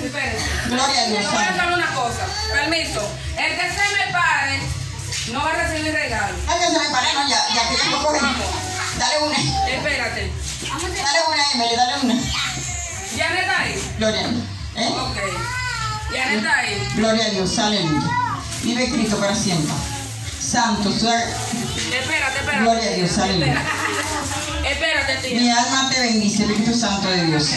Gloria a Dios. Voy a hacer una cosa. Permiso. El que se me pare no va a recibir regalo. el que se me pare, no, ya, ya que yo puedo. Dale una. Espérate. Dale una, Emily, dale una. ¿Ya está ahí? Gloria a Dios. ¿Eh? Ok. ¿Ya está ahí? Gloria a Dios, aleluya. Vive Cristo para siempre. Santo, suerte. Espérate, espérate. Gloria a Dios, aleluya. Espérate, espérate, tía. Mi alma te bendice, Espíritu Santo de Dios.